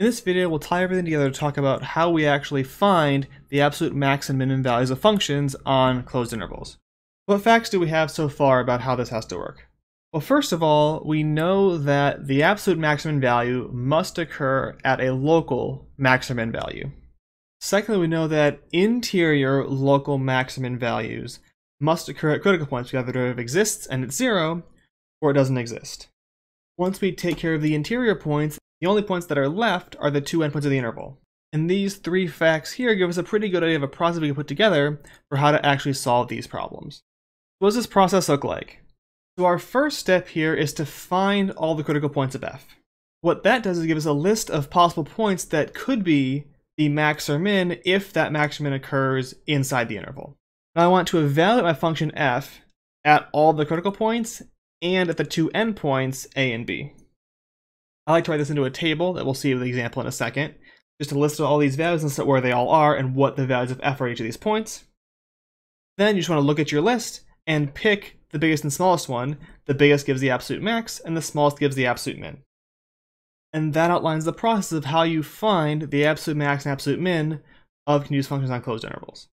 In this video, we'll tie everything together to talk about how we actually find the absolute max and minimum values of functions on closed intervals. What facts do we have so far about how this has to work? Well, first of all, we know that the absolute maximum value must occur at a local maximum value. Secondly, we know that interior local maximum values must occur at critical points. We have the derivative exists and it's zero, or it doesn't exist. Once we take care of the interior points, the only points that are left are the two endpoints of the interval. And these three facts here give us a pretty good idea of a process we can put together for how to actually solve these problems. What does this process look like? So our first step here is to find all the critical points of f. What that does is give us a list of possible points that could be the max or min if that max or min occurs inside the interval. Now I want to evaluate my function f at all the critical points and at the two endpoints a and b. I like to write this into a table that we'll see with the example in a second, just to list all these values and set where they all are and what the values of f are each of these points. Then you just want to look at your list and pick the biggest and smallest one. The biggest gives the absolute max, and the smallest gives the absolute min. And that outlines the process of how you find the absolute max and absolute min of continuous functions on closed intervals.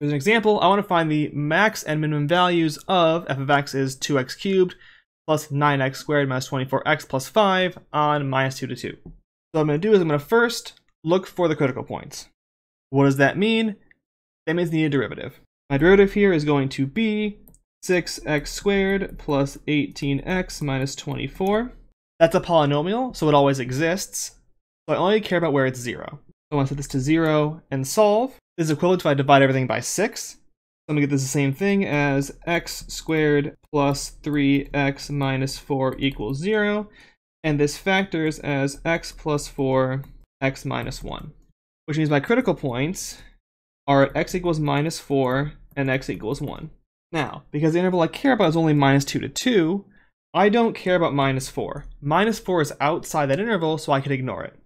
As an example, I want to find the max and minimum values of f of x is 2x cubed plus 9x squared minus 24x plus 5 on minus 2 to 2. So what I'm going to do is I'm going to first look for the critical points. What does that mean? That means a derivative. My derivative here is going to be 6x squared plus 18x minus 24. That's a polynomial, so it always exists. So I only care about where it's 0. So I want to set this to 0 and solve. This is equivalent to I divide everything by 6. I'm to get this the same thing as x squared plus 3x minus 4 equals 0. And this factors as x plus 4, x minus 1. Which means my critical points are at x equals minus 4 and x equals 1. Now, because the interval I care about is only minus 2 to 2, I don't care about minus 4. Minus 4 is outside that interval, so I can ignore it.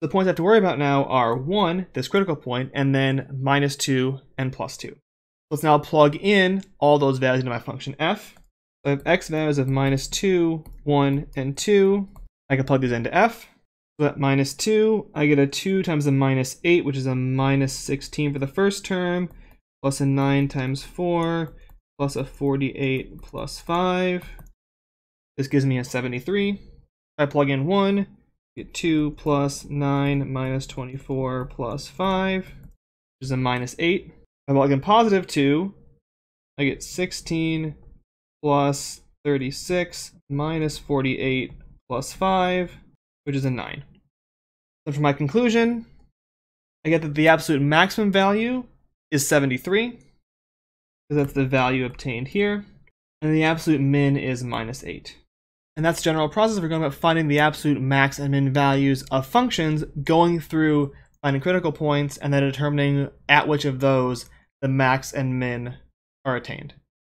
The points I have to worry about now are 1, this critical point, and then minus 2 and plus 2. Let's now plug in all those values into my function f. I have x values of minus 2, 1, and 2. I can plug these into f. So at minus 2, I get a 2 times a minus 8, which is a minus 16 for the first term, plus a 9 times 4, plus a 48 plus 5. This gives me a 73. If I plug in 1, get 2 plus 9 minus 24 plus 5, which is a minus 8. I plug in positive 2, I get 16 plus 36 minus 48 plus 5, which is a 9. So for my conclusion, I get that the absolute maximum value is 73, because that's the value obtained here, and the absolute min is minus 8. And that's general process. We're going about finding the absolute max and min values of functions, going through finding critical points, and then determining at which of those the max and min are attained.